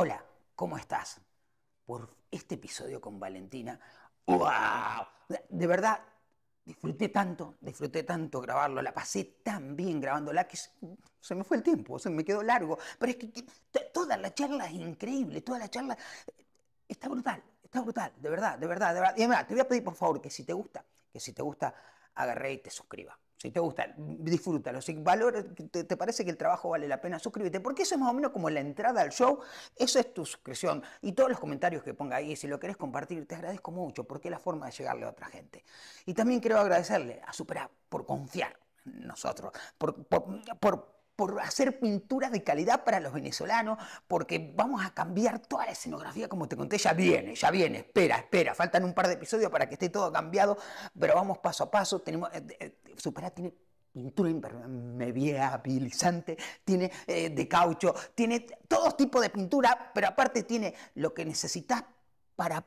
Hola, ¿cómo estás? Por este episodio con Valentina, ¡wow! De verdad, disfruté tanto, disfruté tanto grabarlo, la pasé tan bien grabándola que se me fue el tiempo, se me quedó largo. Pero es que, toda la charla es increíble, toda la charla está brutal, está brutal, de verdad, de verdad, de verdad. Y además, te voy a pedir por favor que si te gusta, que si te gusta, agarré y te suscriba. Si te gusta, disfrútalo. Si valor, te, te, parece que el trabajo vale la pena, suscríbete. Porque eso es más o menos como la entrada al show. Eso es tu suscripción. Y todos los comentarios que ponga ahí, si lo querés compartir, te agradezco mucho porque es la forma de llegarle a otra gente. Y también quiero agradecerle a Supera por confiar en nosotros, por, por, por por hacer pinturas de calidad para los venezolanos, porque vamos a cambiar toda la escenografía, como te conté, ya viene, ya viene, espera, espera, faltan un par de episodios para que esté todo cambiado, pero vamos paso a paso, tenemos, eh, eh, tiene pintura impermeabilizante, tiene eh, de caucho, tiene todo tipo de pintura, pero aparte tiene lo que necesitas para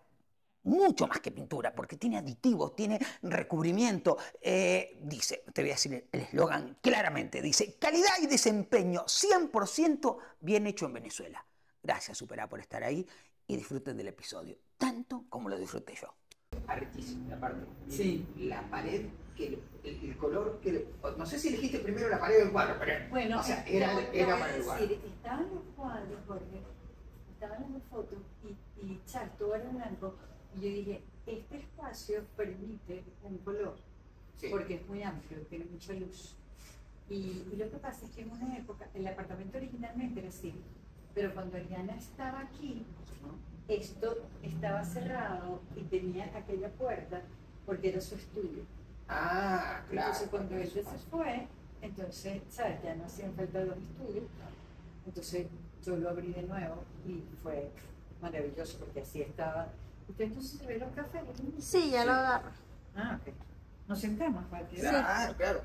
mucho más que pintura, porque tiene aditivos, tiene recubrimiento. Eh, dice, te voy a decir el eslogan claramente, dice, calidad y desempeño 100% bien hecho en Venezuela. Gracias, Supera, por estar ahí y disfruten del episodio, tanto como lo disfruté yo. Artísimo, aparte. Sí. La pared, que el, color, que no sé si elegiste primero la pared o el cuadro, pero bueno, o sea, era, era para el cuadro. Estaban los cuadros, porque estaban las fotos y, y Char, todo era blanco y yo dije, este espacio permite un color, porque es muy amplio, tiene mucha luz. Y, lo que pasa es que en una época, el apartamento originalmente era así, pero cuando Ariana estaba aquí, esto estaba cerrado y tenía aquella puerta porque era su estudio. Ah, claro. Entonces cuando él se fue, entonces, ¿sabes? Ya no hacían falta los estudios. Entonces yo lo abrí de nuevo y fue maravilloso porque así estaba ¿Usted entonces se ve los cafés? Sí, ya lo agarro. Ah, ok. Nos sentamos para que... Ah, claro.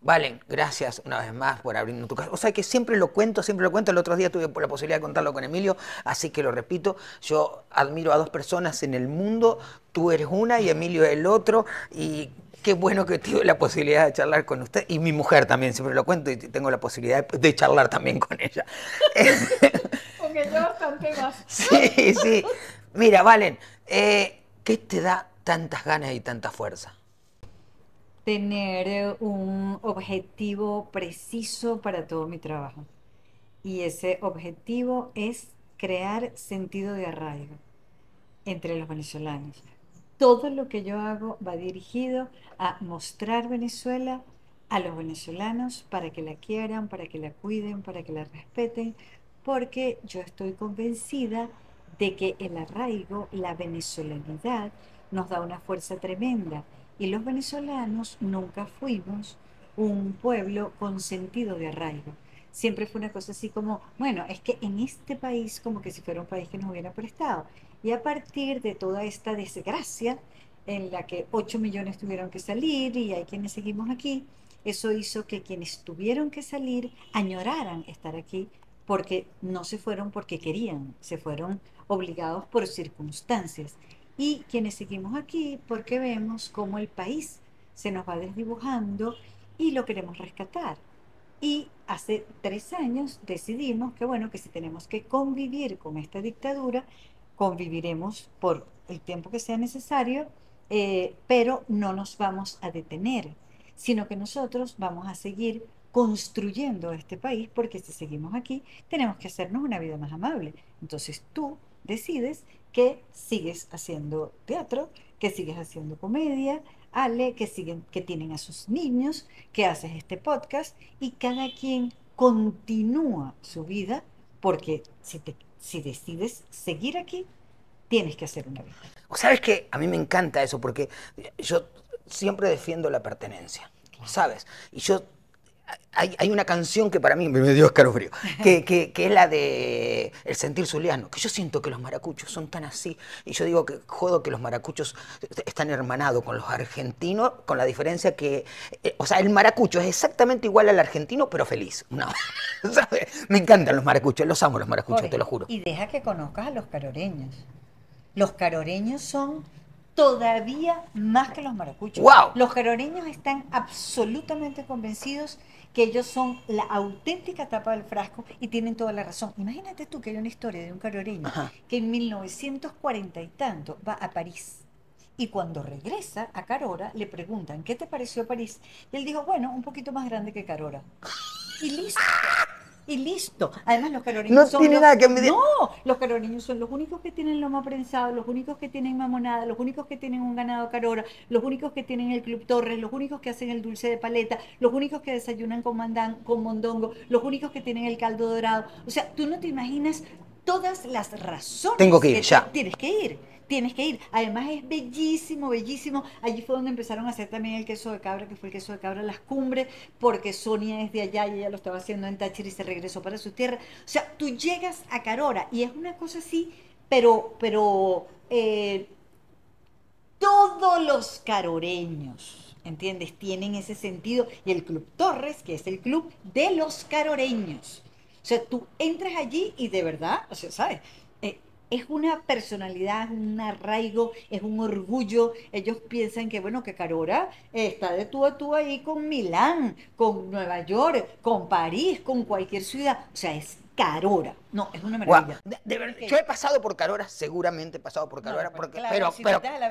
Valen, gracias una vez más por abrirnos tu casa. O sea que siempre lo cuento, siempre lo cuento. El otro día tuve la posibilidad de contarlo con Emilio, así que lo repito. Yo admiro a dos personas en el mundo. Tú eres una y Emilio es el otro. Y qué bueno que tuve la posibilidad de charlar con usted y mi mujer también, siempre lo cuento y tengo la posibilidad de, charlar también con ella. Porque yo bastante más. Sí, sí. Mira, Valen, eh, ¿qué te da tantas ganas y tanta fuerza? Tener un objetivo preciso para todo mi trabajo. Y ese objetivo es crear sentido de arraigo entre los venezolanos todo lo que yo hago va dirigido a mostrar Venezuela a los venezolanos para que la quieran, para que la cuiden, para que la respeten, porque yo estoy convencida de que el arraigo, la venezolanidad, nos da una fuerza tremenda. Y los venezolanos nunca fuimos un pueblo con sentido de arraigo. Siempre fue una cosa así como, bueno, es que en este país como que si fuera un país que nos hubiera prestado. Y a partir de toda esta desgracia en la que 8 millones tuvieron que salir y hay quienes seguimos aquí, eso hizo que quienes tuvieron que salir añoraran estar aquí porque no se fueron porque querían, se fueron obligados por circunstancias. Y quienes seguimos aquí porque vemos cómo el país se nos va desdibujando y lo queremos rescatar. Y hace tres años decidimos que, bueno, que si tenemos que convivir con esta dictadura, conviviremos por el tiempo que sea necesario, eh, pero no nos vamos a detener, sino que nosotros vamos a seguir construyendo este país porque si seguimos aquí tenemos que hacernos una vida más amable. Entonces tú decides que sigues haciendo teatro, que sigues haciendo comedia, Ale, que siguen, que tienen a sus niños, que haces este podcast y cada quien continúa su vida porque si te si decides seguir aquí, tienes que hacer una vida. ¿Sabes qué? A mí me encanta eso porque yo siempre defiendo la pertenencia, ¿sabes? Y yo hay, una canción que para mí me dio escalofrío, que, que, que, es la de El sentir zuliano, que yo siento que los maracuchos son tan así, y yo digo que jodo que los maracuchos están hermanados con los argentinos, con la diferencia que, eh, o sea, el maracucho es exactamente igual al argentino, pero feliz. No, Me encantan los maracuchos, los amo los maracuchos, te lo juro. Y deja que conozcas a los caroreños. Los caroreños son todavía más que los maracuchos. ¡Guau! Los caroreños están absolutamente convencidos que ellos son la auténtica tapa del frasco y tienen toda la razón. Imagínate tú que hay una historia de un caroreño Ajá. que en 1940 y tanto va a París. Y cuando regresa a Carora, le preguntan, ¿qué te pareció París? Y él dijo, bueno, un poquito más grande que Carora. Y listo. Y listo. Además, los caroreños No son tiene los- nada que envidiar. No, los son los únicos que tienen lomo prensado, los únicos que tienen mamonada, los únicos que tienen un ganado carora, los únicos que tienen el Club Torres, los únicos que hacen el dulce de paleta, los únicos que desayunan con, mandán, con mondongo, los únicos que tienen el caldo dorado. O sea, tú no te imaginas todas las razones. Tengo que ir, ya. Tienes que ir. Tienes que ir. Además es bellísimo, bellísimo. Allí fue donde empezaron a hacer también el queso de cabra, que fue el queso de cabra Las Cumbres, porque Sonia es de allá y ella lo estaba haciendo en Táchira y se regresó para su tierra. O sea, tú llegas a Carora y es una cosa así, pero, pero eh, todos los caroreños, ¿entiendes? Tienen ese sentido. Y el Club Torres, que es el club de los caroreños. O sea, tú entras allí y de verdad, o sea, ¿sabes? Eh, es una personalidad, es un arraigo, es un orgullo. Ellos piensan que, bueno, que Carora está de tú a tú ahí con Milán, con Nueva York, con París, con cualquier ciudad. O sea, es Carora. No, es una maravilla. de- de verdad, Ok. yo he pasado por Carora, seguramente he pasado por Carora, pero porque, pero, pero, la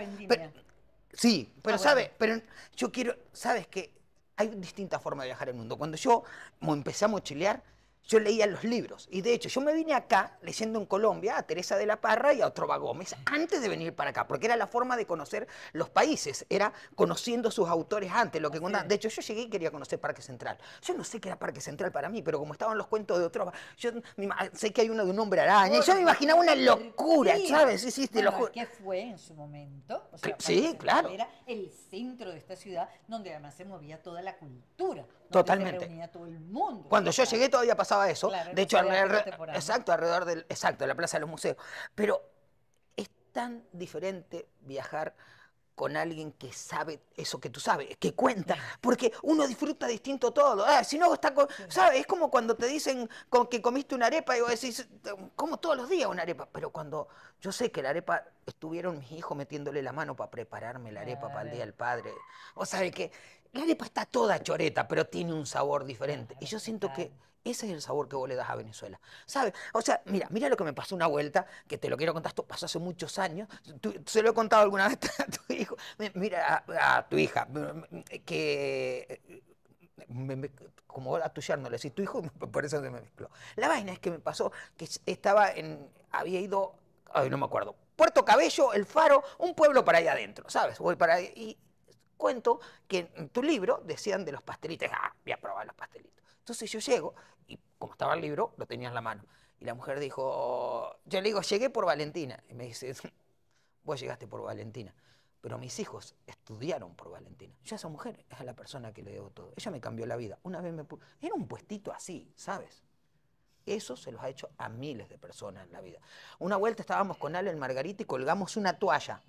sí, pero Ah, bueno. sabes, pero yo quiero, sabes que hay distintas formas de viajar el mundo. Cuando yo empecé a mochilear, yo leía los libros. Y de hecho, yo me vine acá leyendo en Colombia a Teresa de la Parra y a Otrova Gómez antes de venir para acá, porque era la forma de conocer los países, era conociendo sus autores antes, lo que. De hecho, yo llegué y quería conocer Parque Central. Yo no sé qué era Parque Central para mí, pero como estaban los cuentos de Otrova, yo sé que hay uno de un hombre araña, y yo me imaginaba una locura. ¿sabes? Sí, sí, te lo juro. que fue en su momento. o Que- sea, sí, claro. Era el centro de esta ciudad donde además se movía toda la cultura. Totalmente. Se reunía todo el mundo. Cuando yo llegué todavía pasaba eso. Claro, de hecho, alrededor, exacto, alrededor del, exacto, de la Plaza de los Museos. Pero es tan diferente viajar con alguien que sabe eso que tú sabes, que cuenta, porque uno disfruta distinto todo. Ah, si no, está con, ¿sabes? Es como cuando te dicen con que comiste una arepa y vos decís, como todos los días una arepa, pero cuando yo sé que la arepa estuvieron mis hijos metiéndole la mano para prepararme la arepa para el Día del Padre, vos sabés que la arepa está toda choreta, pero tiene un sabor diferente. Y yo siento que ese es el sabor que vos le das a Venezuela. ¿Sabes? O sea, mira, mira lo que me pasó una vuelta, que te lo quiero contar, esto pasó hace muchos años. Tú- se lo he contado alguna vez a tu hijo. Mi- Mira, a, a tu hija, que. me- me- como a tu yerno le decís tu hijo, por eso se me mezcló. La vaina es que me pasó que estaba en. Había ido. Ay, no me acuerdo. Puerto Cabello, El Faro, un pueblo para allá adentro, ¿sabes? Voy para ahí. Y cuento que en tu libro decían de los pastelitos. Ah, voy a probar los pastelitos. Entonces yo llego y como estaba el libro, lo tenía en la mano. Y la mujer dijo, yo le digo, llegué por Valentina. Y me dice, vos llegaste por Valentina. Pero mis hijos estudiaron por Valentina. Yo a esa mujer es la persona que le debo todo. Ella me cambió la vida. Una vez me Era un puestito así, ¿sabes? Eso se los ha hecho a miles de personas en la vida. Una vuelta estábamos con Ale en Margarita y colgamos una toalla,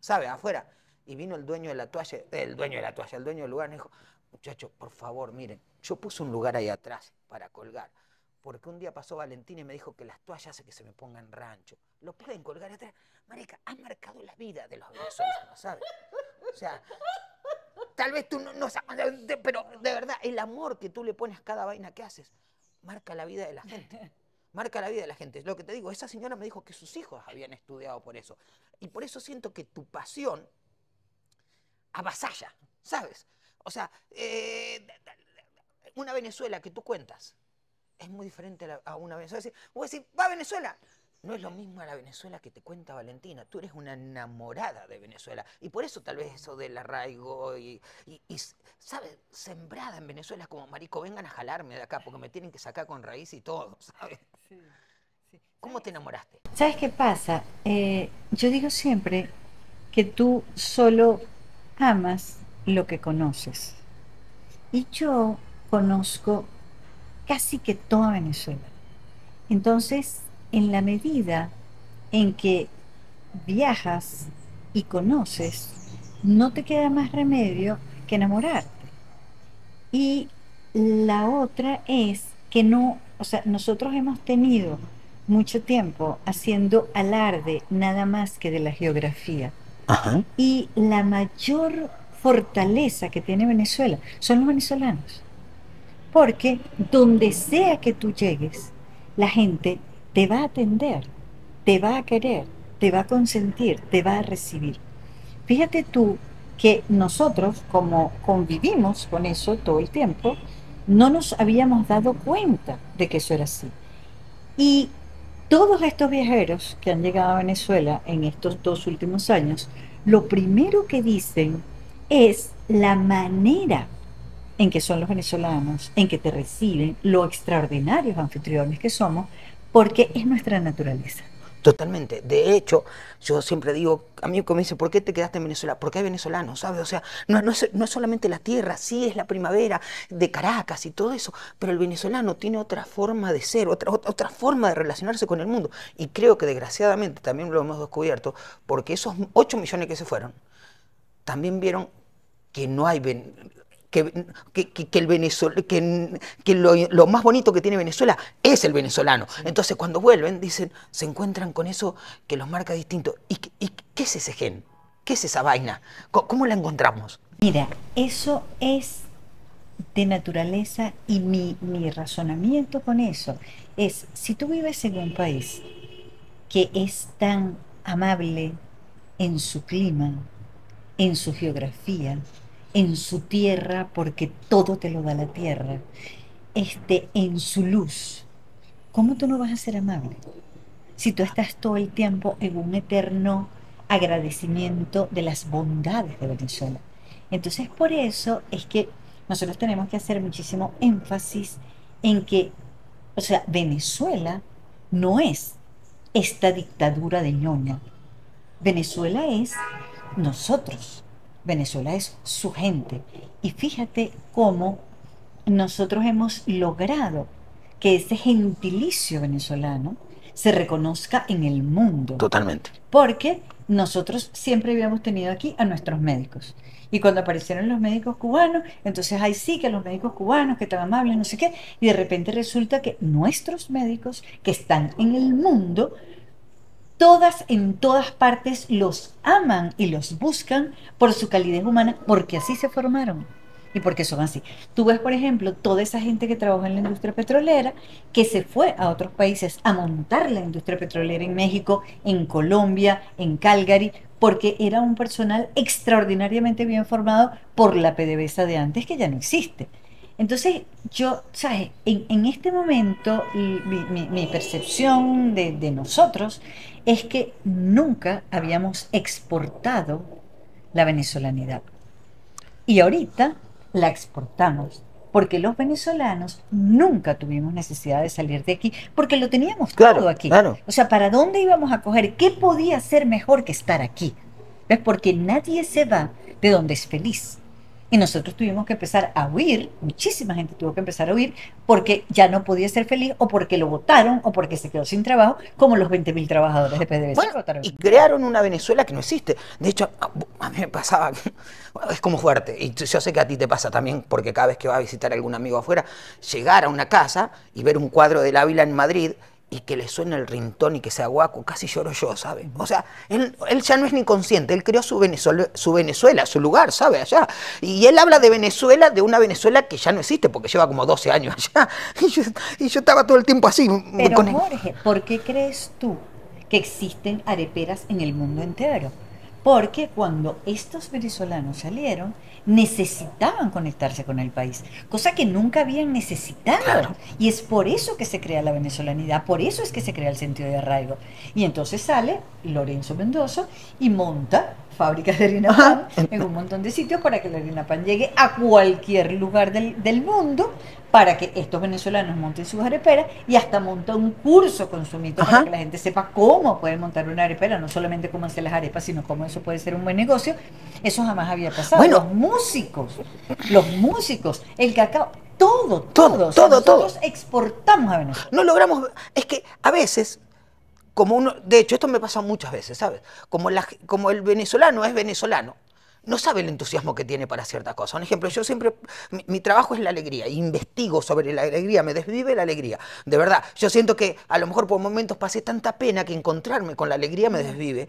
¿sabes? Afuera. Y vino el dueño de la toalla, el dueño de la toalla, el dueño del lugar, me dijo, muchachos, por favor, miren, yo puse un lugar ahí atrás para colgar. Porque un día pasó Valentina y me dijo que las toallas hace que se me pongan rancho. Lo pueden colgar atrás. Marica, ha marcado la vida de los venezolanos, ¿sabes? O sea, tal vez tú no, no sabes, pero de verdad, el amor que tú le pones a cada vaina que haces, marca la vida de la gente. Marca la vida de la gente. Lo que te digo, esa señora me dijo que sus hijos habían estudiado por eso. Y por eso siento que tu pasión avasalla, ¿sabes? O sea, eh, una Venezuela que tú cuentas es muy diferente a, una Venezuela. Decir, Vos decís, va a Venezuela. No es lo mismo a la Venezuela que te cuenta Valentina. Tú eres una enamorada de Venezuela. Y por eso tal vez eso del arraigo y, y- y, ¿sabes? Sembrada en Venezuela es como, marico, vengan a jalarme de acá porque me tienen que sacar con raíz y todo, ¿sabes? ¿Cómo te enamoraste? ¿Sabes qué pasa? Eh, yo digo siempre que tú solo amas lo que conoces. Y yo conozco casi que toda Venezuela. Entonces, en la medida en que viajas y conoces, no te queda más remedio que enamorarte. Y la otra es que no, o sea, nosotros hemos tenido mucho tiempo haciendo alarde nada más que de la geografía. Y la mayor fortaleza que tiene Venezuela son los venezolanos. Porque donde sea que tú llegues, la gente te va a atender, te va a querer, te va a consentir, te va a recibir. Fíjate tú que nosotros, como convivimos con eso todo el tiempo, no nos habíamos dado cuenta de que eso era así. Y todos estos viajeros que han llegado a Venezuela en estos dos últimos años, lo primero que dicen es la manera en que son los venezolanos, en que te reciben, lo extraordinarios anfitriones que somos, porque es nuestra naturaleza. Totalmente. De hecho, yo siempre digo, a mí me dice, ¿por qué te quedaste en Venezuela? Porque hay venezolanos, ¿sabes? O sea, no, no, es, no es solamente la tierra, sí es la primavera de Caracas y todo eso, pero el venezolano tiene otra forma de ser, otra, otra, forma de relacionarse con el mundo. Y creo que desgraciadamente también lo hemos descubierto, porque esos 8 millones que se fueron, también vieron que no hay... que, que- que- que el Venezuela, que, que lo, lo más bonito que tiene Venezuela es el venezolano. Entonces cuando vuelven, dicen, se encuentran con eso que los marca distinto. ¿Y, qué- y qué es ese gen? ¿Qué es esa vaina? ¿Cómo, cómo la encontramos? Mira, eso es de naturaleza y mi, mi razonamiento con eso es, si tú vives en un país que es tan amable en su clima, en su geografía, en su tierra, porque todo te lo da la tierra, este, en su luz, ¿cómo tú no vas a ser amable? Si tú estás todo el tiempo en un eterno agradecimiento de las bondades de Venezuela. Entonces, por eso es que nosotros tenemos que hacer muchísimo énfasis en que, o sea, Venezuela no es esta dictadura de ñoña. Venezuela es nosotros. Venezuela es su gente. Y fíjate cómo nosotros hemos logrado que ese gentilicio venezolano se reconozca en el mundo. Totalmente. Porque nosotros siempre habíamos tenido aquí a nuestros médicos. Y cuando aparecieron los médicos cubanos, entonces ahí sí que los médicos cubanos, que tan amables, no sé qué, y de repente resulta que nuestros médicos que están en el mundo, todas en todas partes los aman y los buscan por su calidez humana, porque así se formaron y porque son así. Tú ves, por ejemplo, toda esa gente que trabaja en la industria petrolera, que se fue a otros países a montar la industria petrolera en México, en Colombia, en Calgary, porque era un personal extraordinariamente bien formado por la PDVSA de antes, que ya no existe. Entonces, yo, ¿sabes? En, en este momento, mi, percepción de nosotros es que nunca habíamos exportado la venezolanidad. Y ahorita la exportamos. Porque los venezolanos nunca tuvimos necesidad de salir de aquí, porque lo teníamos Claro, todo aquí. claro. O sea, ¿para dónde íbamos a coger? ¿Qué podía ser mejor que estar aquí? ¿Ves? Porque nadie se va de donde es feliz. Y nosotros tuvimos que empezar a huir, muchísima gente tuvo que empezar a huir porque ya no podía ser feliz o porque lo votaron o porque se quedó sin trabajo, como los 20.000 trabajadores de PDVSA que Bueno, votaron. y crearon una Venezuela que no existe. De hecho, a, a mí me pasaba, es como fuerte, y yo sé que a ti te pasa también, porque cada vez que vas a visitar a algún amigo afuera, llegar a una casa y ver un cuadro del Ávila en Madrid y que le suene el rintón y que sea guaco, casi lloro yo, ¿sabes? O sea, él, él ya no es ni consciente, él creó su Venezuela, su Venezuela, su lugar, ¿sabe? Allá. Y él habla de Venezuela, de una Venezuela que ya no existe, porque lleva como 12 años allá. Y yo, y yo estaba todo el tiempo así. Pero con- Jorge, ¿por qué crees tú que existen areperas en el mundo entero? Porque cuando estos venezolanos salieron, necesitaban conectarse con el país, cosa que nunca habían necesitado. Claro. Y es por eso que se crea la venezolanidad, por eso es que se crea el sentido de arraigo. Y entonces sale Lorenzo Mendoza y monta fábricas de harina pan en un montón de sitios para que la harina pan llegue a cualquier lugar del, del mundo para que estos venezolanos monten sus areperas y hasta monta un curso consumito Ajá. para que la gente sepa cómo puede montar una arepera, no solamente cómo hacer las arepas, sino cómo eso puede ser un buen negocio. Eso jamás había pasado. Bueno. los músicos, los músicos, el cacao, todo, Todo, todo, o sea, todo, todo. nosotros exportamos a Venezuela. no logramos. Es que a veces, como uno. De hecho, esto me pasa muchas veces, ¿sabes? Como, la, como el venezolano es venezolano, no sabe el entusiasmo que tiene para ciertas cosas. Un ejemplo, yo siempre. Mi, mi trabajo es la alegría, investigo sobre la alegría, me desvive la alegría. De verdad, yo siento que a lo mejor por momentos pasé tanta pena que encontrarme con la alegría me desvive.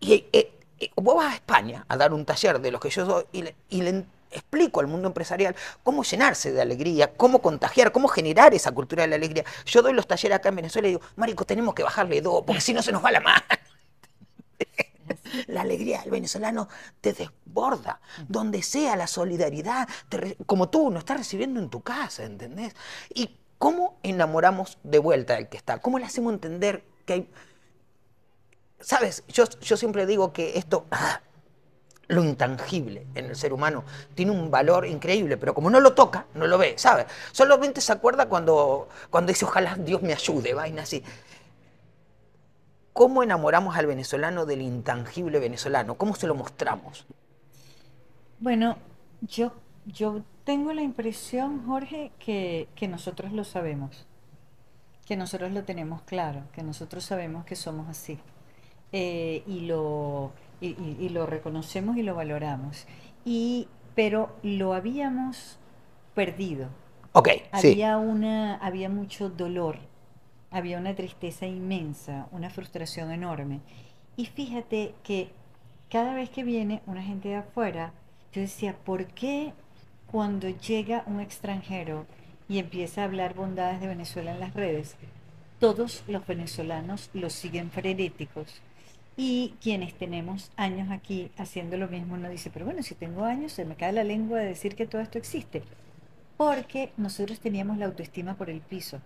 Y eh, eh, vos vas a España a dar un taller de los que yo doy y le, y le explico al mundo empresarial cómo llenarse de alegría, cómo contagiar, cómo generar esa cultura de la alegría. Yo doy los talleres acá en Venezuela y digo, Marico, tenemos que bajarle dos, porque si no se nos va la mano. La alegría del venezolano te desborda. Donde sea la solidaridad, te como tú, no estás recibiendo en tu casa, ¿entendés? ¿Y cómo enamoramos de vuelta al que está? ¿Cómo le hacemos entender que hay... ¿Sabes? Yo, yo siempre digo que esto, ah, lo intangible en el ser humano, tiene un valor increíble, pero como no lo toca, no lo ve, ¿sabes? Solamente se acuerda cuando, cuando dice, ojalá Dios me ayude, vaina así. ¿Cómo enamoramos al venezolano del intangible venezolano? ¿Cómo se lo mostramos? Bueno, yo, yo tengo la impresión, Jorge, que, que nosotros lo sabemos, que nosotros lo tenemos claro, que nosotros sabemos que somos así. eh, y lo, y, y- y lo reconocemos y lo valoramos. Y, pero lo habíamos perdido. Ok, sí. Había una, había mucho dolor, había una tristeza inmensa, una frustración enorme. Y fíjate que cada vez que viene una gente de afuera, yo decía, ¿por qué cuando llega un extranjero y empieza a hablar bondades de Venezuela en las redes, todos los venezolanos lo siguen frenéticos? Y quienes tenemos años aquí haciendo lo mismo, uno dice, pero bueno, si tengo años, se me cae la lengua de decir que todo esto existe. Porque nosotros teníamos la autoestima por el piso.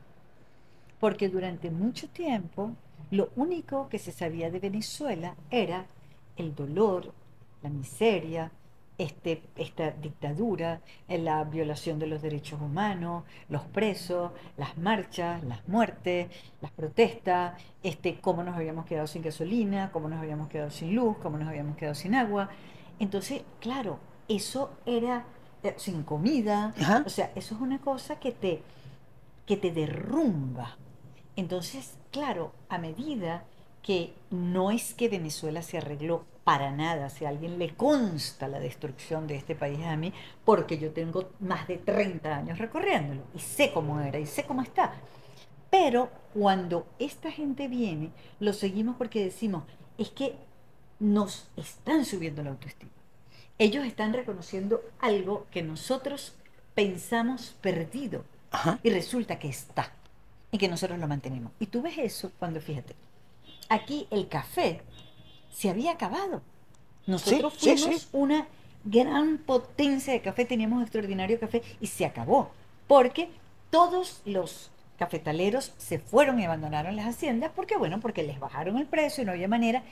Porque durante mucho tiempo lo único que se sabía de Venezuela era el dolor, la miseria, este, esta dictadura, la violación de los derechos humanos, los presos, las marchas, las muertes, las protestas, este, cómo nos habíamos quedado sin gasolina, cómo nos habíamos quedado sin luz, cómo nos habíamos quedado sin agua. Entonces, claro, eso era eh, sin comida, Ajá. o sea, eso es una cosa que te, que te derrumba. Entonces, claro, a medida que no es que Venezuela se arregló para nada, si a alguien le consta la destrucción de este país a mí, porque yo tengo más de 30 años recorriéndolo y sé cómo era y sé cómo está. Pero cuando esta gente viene, lo seguimos porque decimos, es que nos están subiendo la autoestima. Ellos están reconociendo algo que nosotros pensamos perdido Ajá. y resulta que está y que nosotros lo mantenemos. Y tú ves eso cuando, fíjate, aquí el café se había acabado. Nosotros sí, fuimos sí. una gran potencia de café, teníamos extraordinario café y se acabó. Porque todos los cafetaleros se fueron y abandonaron las haciendas porque, bueno, porque les bajaron el precio y no había manera.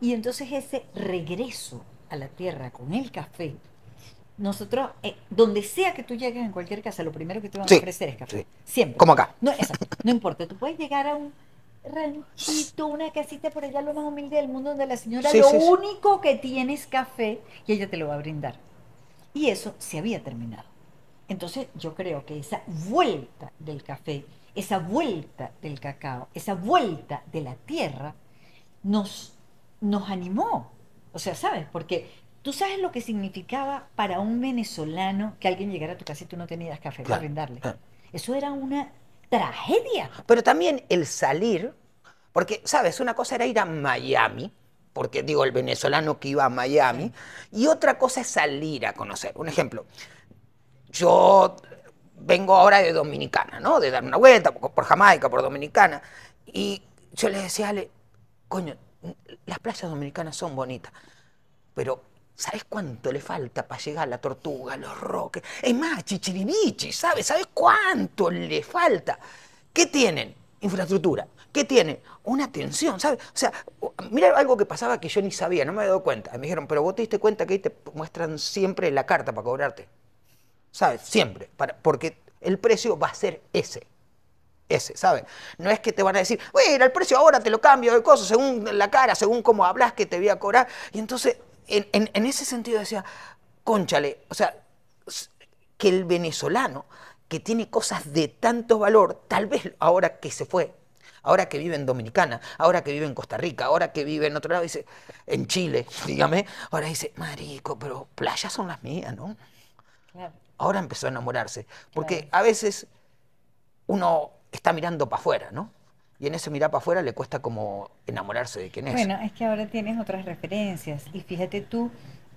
Y entonces ese regreso a la tierra con el café, nosotros, eh, donde sea que tú llegues en cualquier casa, lo primero que te van a ofrecer es café. Siempre. Como acá. No, exacto, no importa, tú puedes llegar a un ranchito, una casita por allá, lo más humilde del mundo, donde la señora Sí, lo sí, único que tiene es café y ella te lo va a brindar. Y eso se había terminado. Entonces yo creo que esa vuelta del café, esa vuelta del cacao, esa vuelta de la tierra, nos, nos animó. O sea, ¿sabes? Porque tú sabes lo que significaba para un venezolano que alguien llegara a tu casa y tú no tenías café para brindarle. claro. Eso era una tragedia. Pero también el salir, porque, ¿sabes? Una cosa era ir a Miami, porque digo, el venezolano que iba a Miami, y otra cosa es salir a conocer. Un ejemplo, yo vengo ahora de Dominicana, ¿no? De dar una vuelta por, Jamaica, por Dominicana, y yo le decía Ale, coño, las playas dominicanas son bonitas, pero ¿sabes cuánto le falta para llegar a la tortuga, a los roques? Es más, chichiribichi, ¿sabes? ¿Sabes cuánto le falta? ¿Qué tienen? Infraestructura. ¿Qué tienen? Una atención, ¿sabes? O sea, mira algo que pasaba que yo ni sabía, no me había dado cuenta. Me dijeron, pero vos te diste cuenta que ahí te muestran siempre la carta para cobrarte. ¿Sabes? Siempre. Para, porque el precio va a ser ese. Ese, ¿sabes? No es que te van a decir, bueno, el precio ahora te lo cambio de cosas, según la cara, según cómo hablas, que te voy a cobrar. Y entonces, en, en- en ese sentido decía, conchale, o sea, que el venezolano que tiene cosas de tanto valor, tal vez ahora que se fue, ahora que vive en Dominicana, ahora que vive en Costa Rica, ahora que vive en otro lado, dice, en Chile, dígame, ahora dice, marico, pero playas son las mías, ¿no? Claro. Ahora empezó a enamorarse, porque Claro. a veces uno está mirando para afuera, ¿no? Y en ese mirar para afuera le cuesta como enamorarse de quién es. Bueno, es que ahora tienes otras referencias y fíjate tú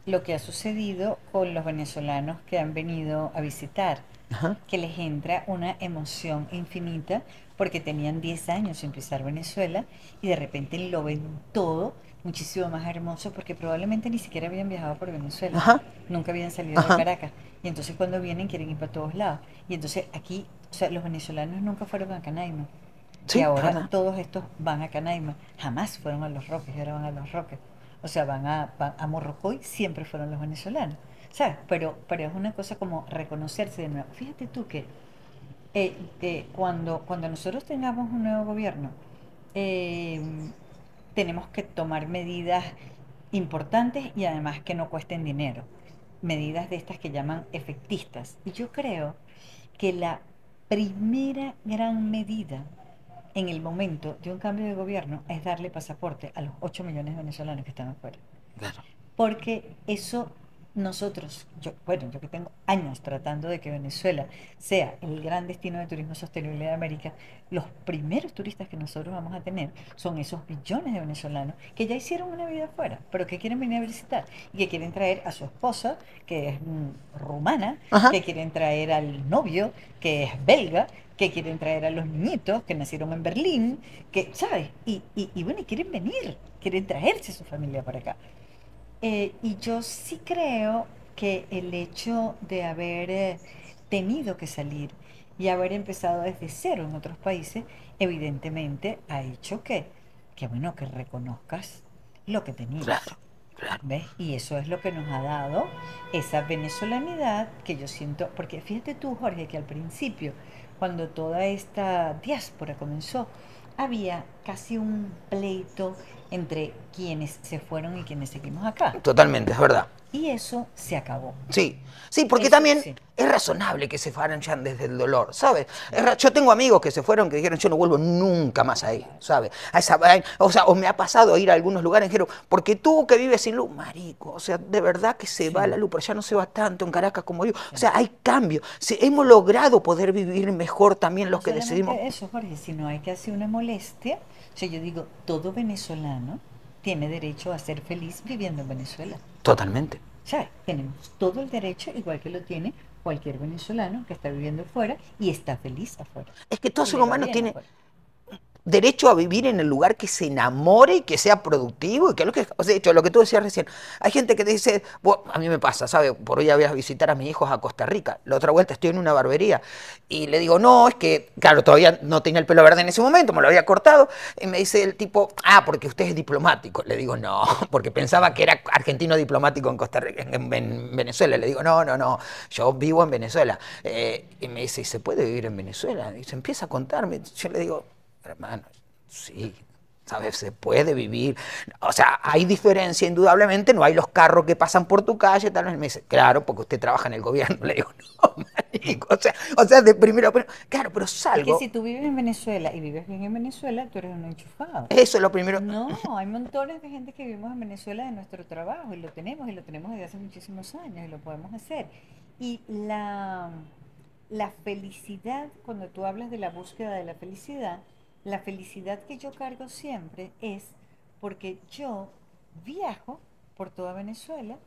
lo que ha sucedido con los venezolanos que han venido a visitar, Ajá. que les entra una emoción infinita porque tenían 10 años sin pisar Venezuela y de repente lo ven todo muchísimo más hermoso porque probablemente ni siquiera habían viajado por Venezuela, Ajá. nunca habían salido Ajá. de Caracas y entonces cuando vienen quieren ir para todos lados y entonces aquí, o sea, los venezolanos nunca fueron a Canaima. Sí, y ahora todos estos van a Canaima. Jamás fueron a Los Roques ahora van a Los Roques. O sea, van a, van a Morrocoy, siempre fueron los venezolanos. ¿Sabes? Pero, pero es una cosa como reconocerse de nuevo. Fíjate tú que eh, eh, cuando, cuando nosotros tengamos un nuevo gobierno, eh, tenemos que tomar medidas importantes y además que no cuesten dinero. Medidas de estas que llaman efectistas. Y yo creo que la primera gran medida en el momento de un cambio de gobierno es darle pasaporte a los 8 millones de venezolanos que están afuera. Claro. Porque eso nosotros, yo, bueno, yo que tengo años tratando de que Venezuela sea el gran destino de turismo sostenible de América, los primeros turistas que nosotros vamos a tener son esos billones de venezolanos que ya hicieron una vida afuera, pero que quieren venir a visitar y que quieren traer a su esposa, que es mm, rumana, Ajá. que quieren traer al novio, que es belga, que quieren traer a los niñitos que nacieron en Berlín, que, ¿sabes? Y, y, y bueno, y quieren venir, quieren traerse su familia para acá. Eh, y yo sí creo que el hecho de haber eh, tenido que salir y haber empezado desde cero en otros países, evidentemente ha hecho que, que bueno, que reconozcas lo que tenías. Claro, claro. ¿Ves? Y eso es lo que nos ha dado esa venezolanidad que yo siento, porque fíjate tú, Jorge, que al principio, cuando toda esta diáspora comenzó, había casi un pleito entre quienes se fueron y quienes seguimos acá. Totalmente, es verdad. Y eso se acabó. Sí, sí, porque Eso también sí. es razonable que se fueran ya desde el dolor, ¿sabes? Yo tengo amigos que se fueron que dijeron, yo no vuelvo nunca más ahí, ¿sabes? A esa vaina. O sea, o me ha pasado ir a algunos lugares y dijeron, porque tú que vives sin luz, marico, o sea, de verdad que se va la luz, pero ya no se va tanto en Caracas como yo. O sea, hay cambio. Se- hemos logrado poder vivir mejor también los No que decidimos. Eso, Jorge, sino hay que hacer una molestia. O sea, yo digo, todo venezolano tiene derecho a ser feliz viviendo en Venezuela. Totalmente. ¿Sabes? Tenemos todo el derecho, igual que lo tiene cualquier venezolano que está viviendo fuera y está feliz afuera. Es que todo ser humano tiene afuera. Derecho a vivir en el lugar que se enamore y que sea productivo y que lo que, o sea, de hecho, lo que tú decías recién, hay gente que dice, "Bueno, a mí me pasa, ¿sabes? Por hoy voy a visitar a mis hijos a Costa Rica, la otra vuelta estoy en una barbería y le digo, no, es que, claro, todavía no tenía el pelo verde en ese momento, me lo había cortado, y me dice el tipo, ah, porque usted es diplomático, le digo, no, porque pensaba que era argentino diplomático en Costa Rica, en, en Venezuela, le digo, no, no, no, yo vivo en Venezuela, Eh, y me dice, ¿y se puede vivir en Venezuela? Y se empieza a contarme, yo le digo, hermano, sí, ¿sabes? Se puede vivir. O sea, hay diferencia, indudablemente, no hay los carros que pasan por tu calle, tal vez me dice, claro, porque usted trabaja en el gobierno. Le digo, no, marico, o sea, o sea de primero, pero, claro, pero Es que salgo. si tú vives en Venezuela y vives bien en Venezuela, tú eres un enchufado. Eso es lo primero. No, hay montones de gente que vivimos en Venezuela de nuestro trabajo y lo tenemos y lo tenemos desde hace muchísimos años y lo podemos hacer. Y la, la felicidad, cuando tú hablas de la búsqueda de la felicidad, la felicidad que yo cargo siempre es porque yo viajo por toda Venezuela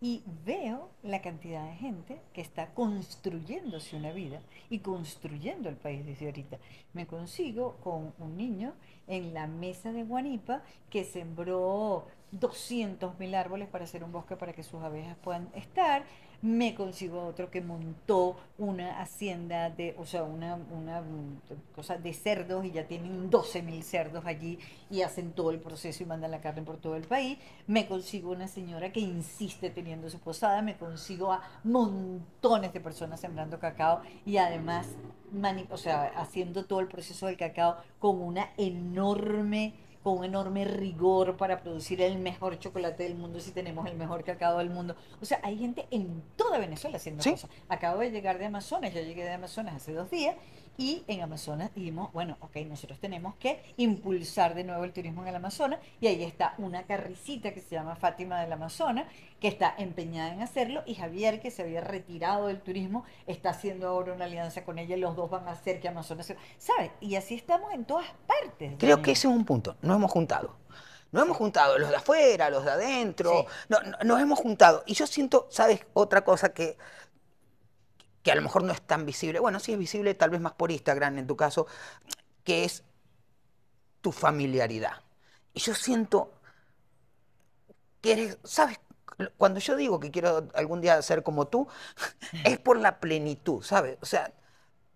y veo la cantidad de gente que está construyéndose una vida y construyendo el país desde ahorita. Me consigo con un niño en la mesa de Guanipa que sembró 200 mil árboles para hacer un bosque para que sus abejas puedan estar. Me consigo otro que montó una hacienda de, o sea, una, una mm, cosa de cerdos y ya tienen 12 mil cerdos allí y hacen todo el proceso y mandan la carne por todo el país. Me consigo una señora que insiste teniendo su posada. Me consigo a montones de personas sembrando cacao y además, o sea, haciendo todo el proceso del cacao con una enorme con un enorme rigor para producir el mejor chocolate del mundo si tenemos el mejor cacao del mundo. O sea, hay gente en toda Venezuela haciendo Sí. cosas. Acabo de llegar de Amazonas, yo llegué de Amazonas hace dos días y en Amazonas dijimos, bueno, ok, nosotros tenemos que impulsar de nuevo el turismo en el Amazonas y ahí está una carricita que se llama Fátima del Amazonas que está empeñada en hacerlo, y Javier, que se había retirado del turismo, está haciendo ahora una alianza con ella, y los dos van a hacer que Amazonas... ¿Sabes? Y así estamos en todas partes. Creo Daniel. que ese es un punto. Nos hemos juntado. Nos hemos juntado, los de afuera, los de adentro. No, no- nos hemos juntado. Y yo siento, ¿sabes? Otra cosa que, que a lo mejor no es tan visible. Bueno, sí es visible, tal vez más por Instagram en tu caso, que es tu familiaridad. Y yo siento que eres, ¿sabes? Cuando yo digo que quiero algún día ser como tú, es por la plenitud, ¿sabes? O sea,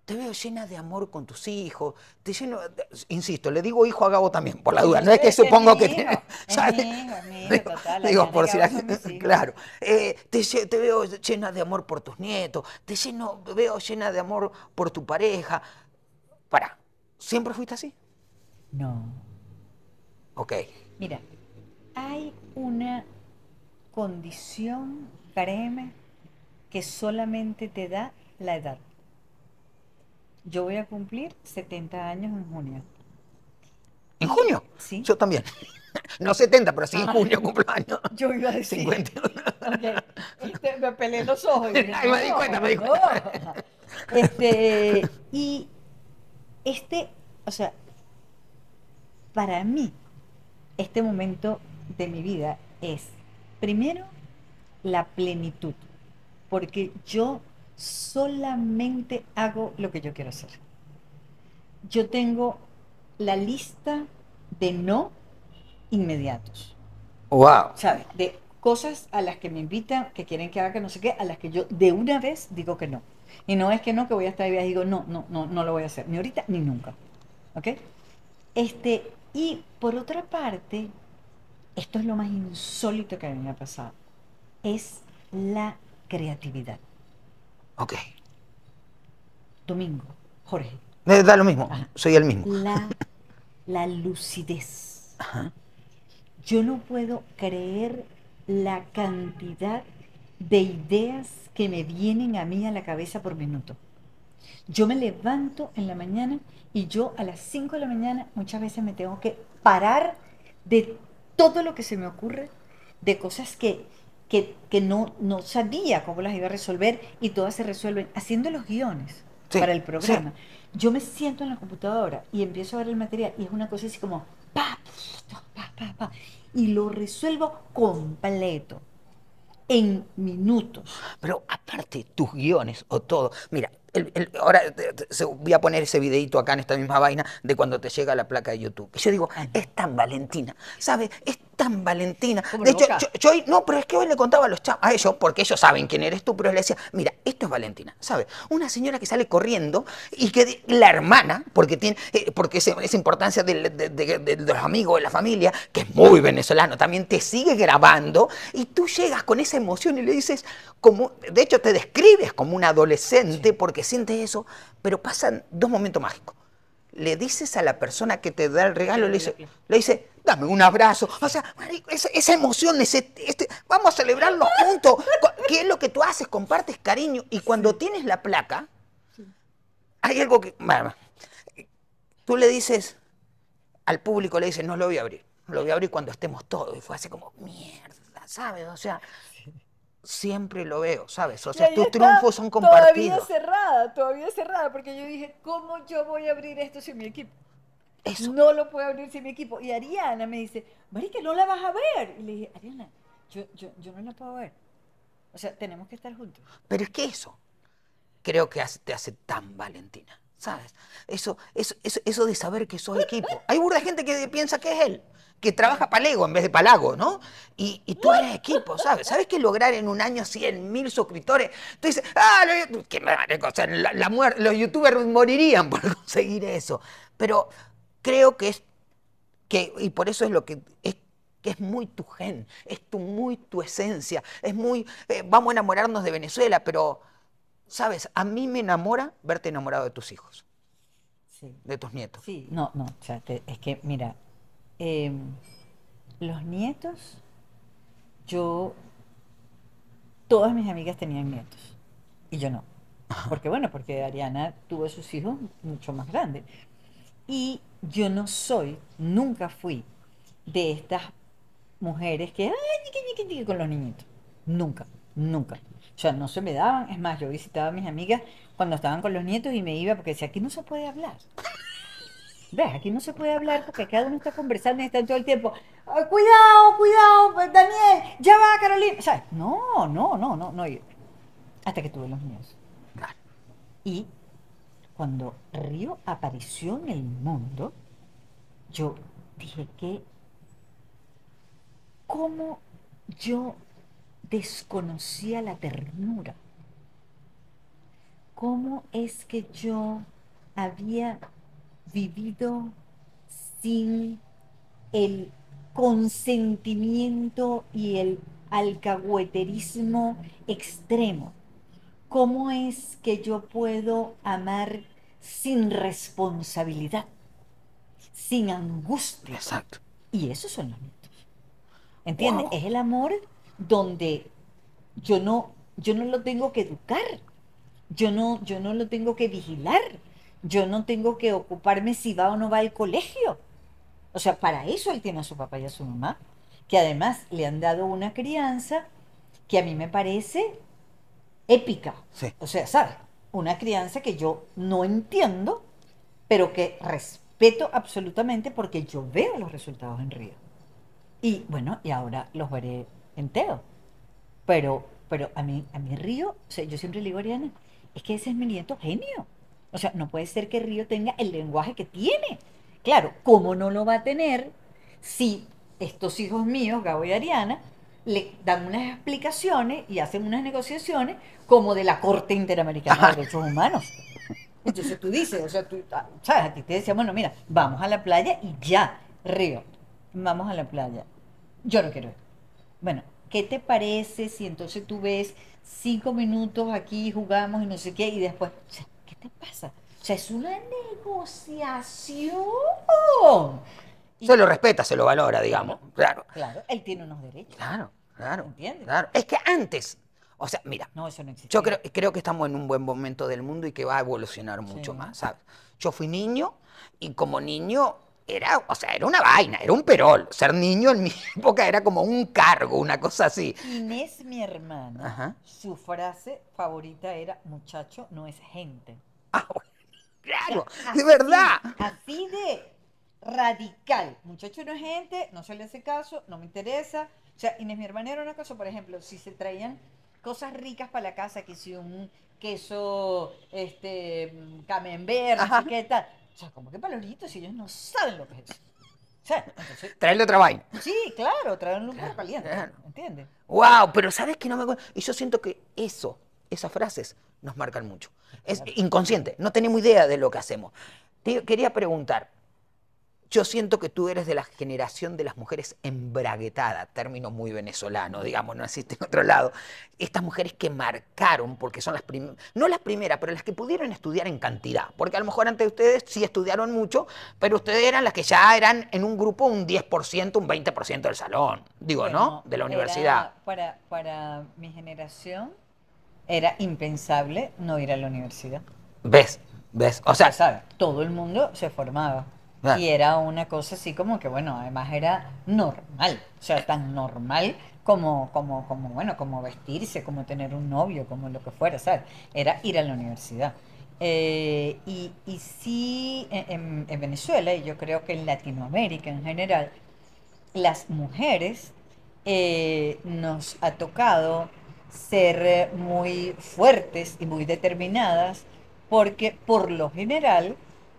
te veo llena de amor con tus hijos, te lleno, de- insisto, le digo hijo a Gabo también, por la duda, no es que supongo que Digo- total, Digo, Ariana por si la gente, claro, Eh, te, veo llena de amor por tus nietos, te lleno, veo llena de amor por tu pareja. Para, ¿siempre fuiste así? No. Ok, Mira, hay una condición, créeme, que solamente te da la edad. Yo voy a cumplir 70 años en junio. ¿en junio? Sí. Yo también. No 70, pero sí en junio cumpleaños. Yo iba a decir. 50. Ok, este, me peleé los ojos. y dije, Ay, me di no, cuenta, me di no. cuenta. Este, y este, o sea, para mí, este momento de mi vida es, primero, la plenitud, porque yo solamente hago lo que yo quiero hacer. Yo tengo la lista de no inmediatos. Wow. ¿sabes? De cosas a las que me invitan, que quieren que haga que no sé qué, a las que yo de una vez digo que no. Y no es que no, que voy a estar viaje y digo, no, no, no, no lo voy a hacer, ni ahorita ni nunca. ¿Ok? Este, y por otra parte, esto es lo más insólito que a mí me ha pasado, es la creatividad. Ok. Domingo, Jorge, Me da lo mismo, Ajá. soy el mismo. la, la lucidez. Yo no puedo creer la cantidad de ideas que me vienen a mí a la cabeza por minuto. Yo me levanto en la mañana y yo a las 5 de la mañana muchas veces me tengo que parar de todo lo que se me ocurre, de cosas que, que, que no, no sabía cómo las iba a resolver y todas se resuelven haciendo los guiones Sí, para el sí. programa. Yo me siento en la computadora y empiezo a ver el material y es una cosa así como pa, pa, pa, pa, y lo resuelvo completo en minutos. Pero aparte, tus guiones o todo. Mira, el- el- ahora te- te- se- voy a poner ese videito acá en esta misma vaina de cuando te llega la placa de YouTube. Y yo digo, es tan Valentina, ¿sabes? Es tan Valentina. De hecho, yo, yo hoy- no, pero es que hoy le contaba a los chavos, a ellos, porque ellos saben quién eres tú, pero le decía, mira, esto es Valentina, ¿sabes? Una señora que sale corriendo y que la hermana, porque tiene, eh, porque ese- esa importancia del- de, de- de- de los amigos, de la familia, que es muy venezolano, también te sigue grabando y tú llegas con esa emoción y le dices, como, de hecho te describes como un adolescente porque sientes eso, pero pasan dos momentos mágicos. Le dices a la persona que te da el regalo, le dice, le dice, dame un abrazo. O sea, marico, esa, esa emoción, ese, este, vamos a celebrarlo juntos. ¿Qué es lo que tú haces? Compartes cariño. Y cuando tienes la placa, hay algo que, bueno, tú le dices al público, le dices, no lo voy a abrir. Lo voy a abrir cuando estemos todos. Y fue así como, mierda, ¿sabes? O sea, siempre lo veo, ¿sabes? O sea, tus triunfos son Todavía compartidos. cerrada, todavía cerrada, porque yo dije, ¿cómo yo voy a abrir esto sin mi equipo? Eso. No lo puedo abrir sin mi equipo. Y Ariana me dice, Marica, no la vas a ver. Y le dije, Ariana, yo, yo, yo no la puedo ver. O sea, tenemos que estar juntos. Pero es que eso creo que te hace tan Valentina, ¿sabes? Eso, eso, eso, eso de saber que sos equipo. Hay burda gente que piensa que es él, que trabaja para Lego en vez de para Lago, ¿no? Y, y tú eres equipo, ¿sabes? ¿Sabes que lograr en un año 100 mil suscriptores? Tú dices, ah, lo- que marico, o sea, la, la muer- los youtubers morirían por conseguir eso. Pero creo que es que, y por eso es lo que es que es muy tu gen, es tu, muy tu esencia, es muy, eh, vamos a enamorarnos de Venezuela, pero, ¿sabes? A mí me enamora verte enamorado de tus hijos, Sí. de tus nietos. Sí, no, no, o sea, te- es que, mira, em, los nietos, yo, todas mis amigas tenían nietos y yo no. Porque bueno, porque Ariana tuvo sus hijos mucho más grandes. Y yo no soy, nunca fui de estas mujeres que, ay, niqui, niqui, niqui", con los niñitos. Nunca, nunca. O sea, no se me daban. Es más, yo visitaba a mis amigas cuando estaban con los nietos y me iba porque decía, aquí no se puede hablar. ¿Ves? Aquí no se puede hablar porque cada uno está conversando y están todo el tiempo. "Ay, cuidado, cuidado, pues, Daniel, ya va Carolina. ¿Sabes? No, no, no, no, no. yo- Hasta que tuve los míos. Y cuando Río apareció en el mundo, yo dije que, ¿cómo yo desconocía la ternura? ¿Cómo es que yo había vivido sin el consentimiento y el alcahueterismo extremo? ¿Cómo es que yo puedo amar sin responsabilidad, sin angustia? Exacto. Y esos son los nietos. ¿Entiendes? Wow. Es el amor donde yo no, yo no lo tengo que educar, yo no, yo no lo tengo que vigilar, yo no tengo que ocuparme si va o no va al colegio. O sea, para eso él tiene a su papá y a su mamá, que además le han dado una crianza que a mí me parece épica. Sí. O sea, ¿sabes? Una crianza que yo no entiendo, pero que respeto absolutamente porque yo veo los resultados en Río. Y bueno, y ahora los veré en Teo. Pero, pero a mí, a mí Río, o sea, yo siempre le digo a Ariana, es que ese es mi nieto genio. O sea, no puede ser que Río tenga el lenguaje que tiene. Claro, ¿cómo no lo va a tener si estos hijos míos, Gabo y Ariana, le dan unas explicaciones y hacen unas negociaciones como de la Corte Interamericana de Derechos Humanos? Entonces tú dices, o sea, tú, ah, ¿sabes? A ti te decía, bueno, mira, vamos a la playa y ya, Río, vamos a la playa. Yo no quiero ir. Bueno, ¿qué te parece si entonces tú ves cinco minutos aquí, jugamos y no sé qué, y después, o sea, ¿qué te pasa? O sea, es una negociación. Y- Se lo respeta, se lo valora, digamos. Claro. Claro, él tiene unos derechos. Claro, claro. ¿Entiendes? Claro. Es que antes, o sea, mira, No, eso no yo creo, creo que estamos en un buen momento del mundo y que va a evolucionar mucho Sí. más, ¿sabes? Yo fui niño y como niño era, o sea, era una vaina, era un perol. Ser niño en mi época era como un cargo, una cosa así. Inés, mi hermana, Ajá. su frase favorita era, muchacho, no es gente. Ah, claro, de verdad. Así de radical. Muchacho no es gente, no se le hace caso, no me interesa. O sea, Inés, mi hermana era una cosa, por ejemplo, si se traían cosas ricas para la casa, que si un queso, este, mm, camembert, qué tal. O sea, como que paloritos si ellos no saben lo que es eso. O sea, entonces, Traerle otra vaina. sí, claro, traen un perro caliente, claro. ¿entiendes? Wow, pero ¿sabes que no me acuerdo? Y yo siento que eso, esas frases, nos marcan mucho. Es Claro. inconsciente, no tenemos idea de lo que hacemos. Te quería preguntar, yo siento que tú eres de la generación de las mujeres embraguetadas, término muy venezolano, digamos, no existe en otro lado. Estas mujeres que marcaron, porque son las primeras, no las primeras, pero las que pudieron estudiar en cantidad, porque a lo mejor antes de ustedes sí estudiaron mucho, pero ustedes eran las que ya eran en un grupo un 10%, un 20% del salón, digo, ¿no? De la universidad. para, para mi generación era impensable no ir a la universidad. ¿Ves? ¿Ves? O sea, todo el mundo se formaba. Y era una cosa así como que, bueno, además era normal. O sea, tan normal como, como, como, bueno, como vestirse, como tener un novio, como lo que fuera, ¿sabes? Era ir a la universidad. Eh, y, y sí, en, en- en Venezuela, y yo creo que en Latinoamérica en general, las mujeres eh, nos ha tocado ser muy fuertes y muy determinadas porque por lo general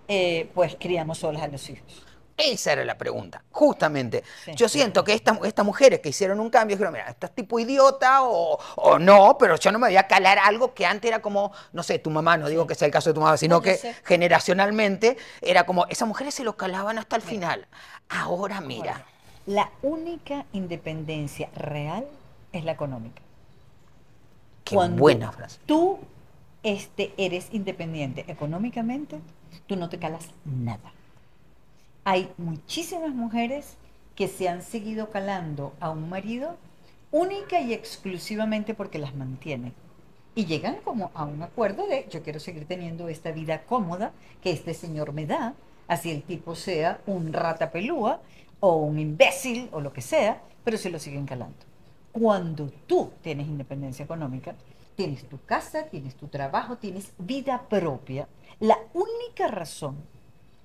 eh, pues criamos solas a los hijos. esa era la pregunta, justamente. Sí. Yo siento que esta- estas mujeres que hicieron un cambio dijeron, mira, estás tipo idiota o, o no, pero yo no me voy a calar algo que antes era como, no sé, tu mamá, no digo que sea el caso de tu mamá, sino No, que sé. generacionalmente era como, esas mujeres se lo calaban hasta el final. Ahora mira, La única independencia real es la económica. qué cuando buena frase. Tú este, eres independiente económicamente, tú no te calas nada. Hay muchísimas mujeres que se han seguido calando a un marido única y exclusivamente porque las mantiene. Y llegan como a un acuerdo de yo quiero seguir teniendo esta vida cómoda que este señor me da, así el tipo sea un ratapelúa o un imbécil o lo que sea, pero se lo siguen calando. cuando tú tienes independencia económica, tienes tu casa, tienes tu trabajo, tienes vida propia, la única razón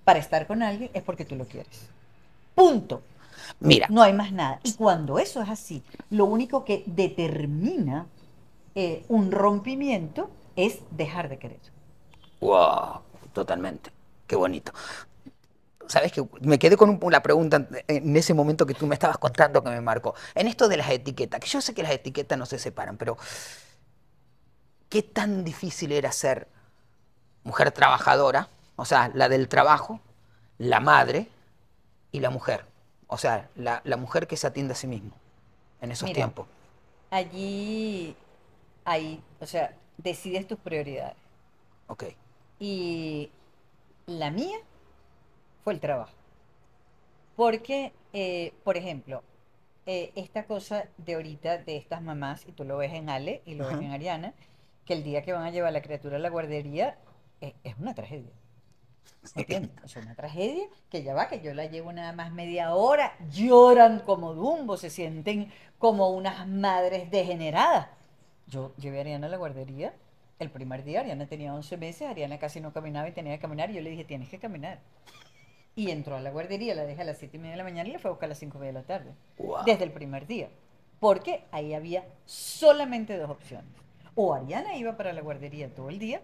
para estar con alguien es porque tú lo quieres. Punto. Mira, No hay más nada. Y cuando eso es así, lo único que determina eh, un rompimiento es dejar de querer. wow, totalmente. Qué bonito. Sabes que me quedé con un- la pregunta en ese momento que tú me estabas contando que me marcó. En esto de las etiquetas, que yo sé que las etiquetas no se separan, pero ¿qué tan difícil era ser mujer trabajadora? O sea, la del trabajo, la madre y la mujer. O sea, la, la mujer que se atiende a sí mismo en esos Mira. tiempos. Allí hay, o sea, decides tus prioridades. Ok. Y la mía fue el trabajo. Porque, eh, por ejemplo, eh, esta cosa de ahorita de estas mamás, y tú lo ves en Ale y lo ves en Ariana, que el día que van a llevar a la criatura a la guardería eh, es una tragedia. ¿Entiendes? Es una tragedia que ya va, que yo la llevo nada más media hora, lloran como dumbo, se sienten como unas madres degeneradas. Yo llevé a Ariana a la guardería el primer día, Ariana tenía 11 meses, Ariana casi no caminaba y tenía que caminar, y yo le dije, tienes que caminar. Y entró a la guardería, la dejé a las 7 y media de la mañana y la fue a buscar a las 5 y media de la tarde. Wow. Desde el primer día. Porque ahí había solamente dos opciones. O Ariana iba para la guardería todo el día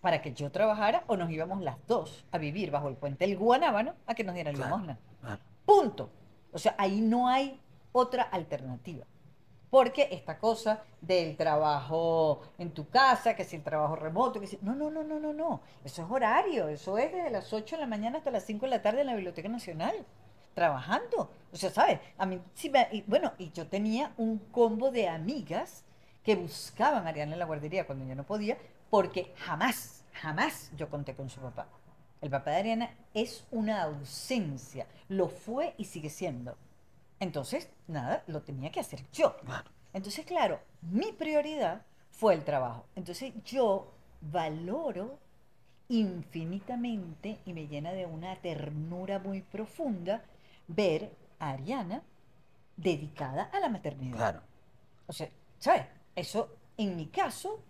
para que yo trabajara, o nos íbamos las dos a vivir bajo el puente del Guanábano a que nos dieran Claro, limosna. claro. Punto. O sea, ahí no hay otra alternativa. Porque esta cosa del trabajo en tu casa, que si el trabajo remoto, que si... No, no, no, no, no, no. Eso es horario. Eso es desde las 8 de la mañana hasta las 5 de la tarde en la Biblioteca Nacional. Trabajando. O sea, ¿sabes? A mí, sí me- bueno, y yo tenía un combo de amigas que buscaban a Ariana en la guardería cuando yo no podía, porque jamás, jamás yo conté con su papá. El papá de Ariana es una ausencia. Lo fue y sigue siendo. Entonces, nada, lo tenía que hacer yo. Entonces, claro, mi prioridad fue el trabajo. Entonces, yo valoro infinitamente y me llena de una ternura muy profunda ver a Ariana dedicada a la maternidad. Claro. O sea, ¿sabes? Eso en mi caso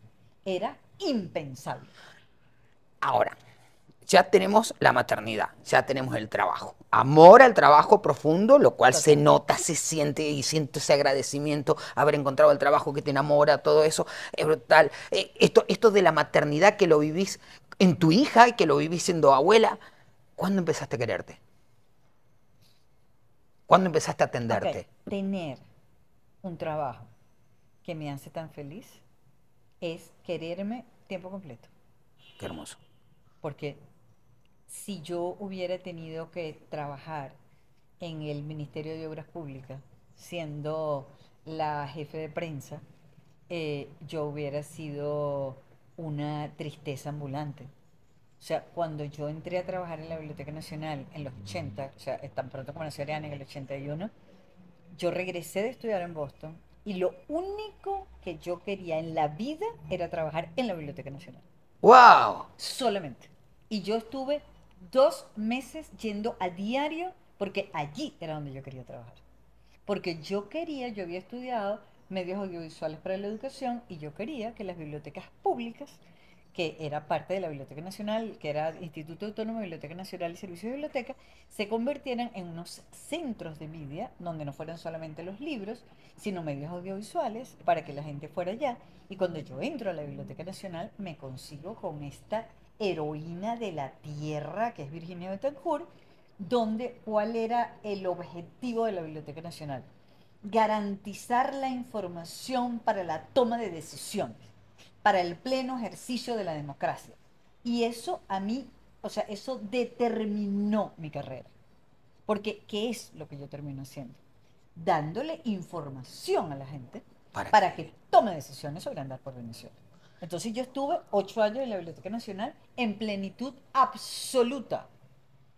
era impensable. Ahora, ya tenemos la maternidad, ya tenemos el trabajo. Amor al trabajo profundo, lo cual se nota, se siente y siento ese agradecimiento, haber encontrado el trabajo que te enamora, todo eso es brutal. Eh, esto, esto de la maternidad que lo vivís en tu hija y que lo vivís siendo abuela, ¿cuándo empezaste a quererte? ¿Cuándo empezaste a atenderte? Tener un trabajo que me hace tan feliz es quererme tiempo completo. Qué hermoso. Porque si yo hubiera tenido que trabajar en el Ministerio de Obras Públicas, siendo la jefe de prensa, eh, yo hubiera sido una tristeza ambulante. O sea, cuando yo entré a trabajar en la Biblioteca Nacional en los 80, o sea, tan pronto como Ariana en el 81, yo regresé de estudiar en Boston y lo único que yo quería en la vida era trabajar en la Biblioteca Nacional ¡Wow! solamente. Y yo estuve dos meses yendo a diario porque allí era donde yo quería trabajar. Porque yo quería, yo había estudiado medios audiovisuales para la educación y yo quería que las bibliotecas públicas, que era parte de la Biblioteca Nacional, que era Instituto Autónomo Biblioteca Nacional y Servicios de Biblioteca, se convirtieran en unos centros de media donde no fueran solamente los libros, sino medios audiovisuales para que la gente fuera allá. Y cuando yo entro a la Biblioteca Nacional, me consigo con esta heroína de la tierra, que es Virginia Betancourt, donde cuál era el objetivo de la Biblioteca Nacional. Garantizar la información para la toma de decisiones, para el pleno ejercicio de la democracia. Y eso a mí, o sea, eso determinó mi carrera. Porque, ¿qué es lo que yo termino haciendo? Dándole información a la gente ¿Para para que tome decisiones sobre andar por Venezuela. Entonces yo estuve ocho años en la Biblioteca Nacional en plenitud absoluta.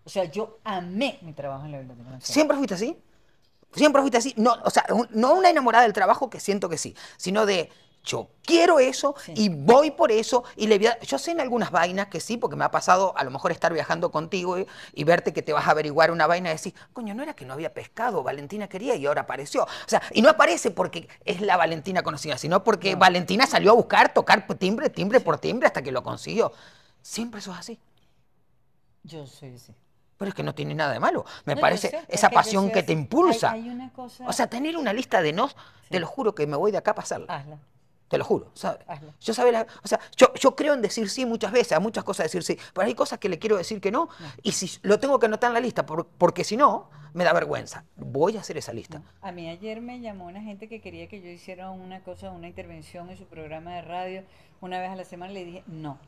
O sea, yo amé mi trabajo en la Biblioteca Nacional. ¿Siempre fuiste así? ¿Siempre fuiste así? No, o sea, un- no una enamorada del trabajo que siento que sí, sino de yo quiero eso Sí. y voy por eso. Y le voy a- yo sé en algunas vainas que sí, porque me ha pasado a lo mejor estar viajando contigo y, y verte que te vas a averiguar una vaina y decir, coño, no era que no había pescado, Valentina quería y ahora apareció. O sea, y no aparece porque es la Valentina conocida, sino porque No. Valentina salió a buscar, tocar timbre, timbre por timbre hasta que lo consiguió. Siempre eso es así. Yo soy así. Pero es que no tiene nada de malo. Me No, parece sé, esa pasión que te Hay- impulsa. Hay, una cosa. O sea, tener una lista de nos, Sí. te lo juro que me voy de acá a pasarla. hazla. Te lo juro, ¿sabes? Hazlo. Yo, sabe la- o sea, yo, yo creo en decir sí muchas veces, a muchas cosas decir sí, pero hay cosas que le quiero decir que no, y si lo tengo que anotar en la lista, por- porque si no, me da vergüenza. Voy a hacer esa lista. A mí ayer me llamó una gente que quería que yo hiciera una cosa, una intervención en su programa de radio una vez a la semana. Le dije, no,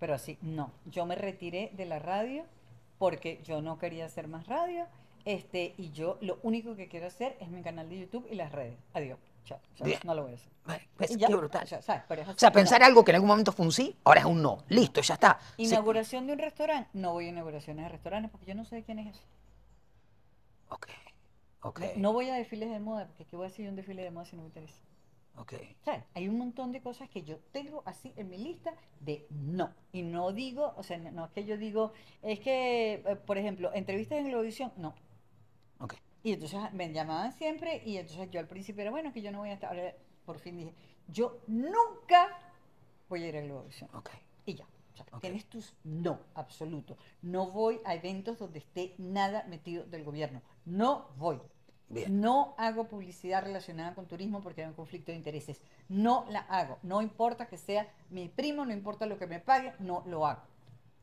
pero así, no. Yo me retiré de la radio porque yo no quería hacer más radio. Este, y yo lo único que quiero hacer es mi canal de YouTube y las redes. Adiós. No lo voy a hacer. Qué brutal. o sea, ¿sabes? Pero es O así, sea, no. pensar algo que en algún momento fue un sí, ahora es un no. Listo, ya está. Inauguración de un restaurante, no voy a inauguraciones de restaurantes porque yo no sé de quién es eso. Ok, ok, No, no voy a desfiles de moda porque ¿qué voy a yo un desfile de moda si no me interesa? ok. ¿Sabes? Hay un montón de cosas que yo tengo así en mi lista de no. Y no digo, o sea, no, es que yo digo, es que, eh, por ejemplo, entrevistas en Globovisión, no. ok. Y entonces me llamaban siempre y entonces yo al principio era, bueno, que yo no voy a estar, ahora por fin dije, yo nunca voy a ir a Globovisión. ok. Y ya. O sea. Tienes tus no, absoluto. No voy a eventos donde esté nada metido del gobierno. No voy. Bien. No hago publicidad relacionada con turismo porque hay un conflicto de intereses. No la hago. No importa que sea mi primo, no importa lo que me pague, no lo hago.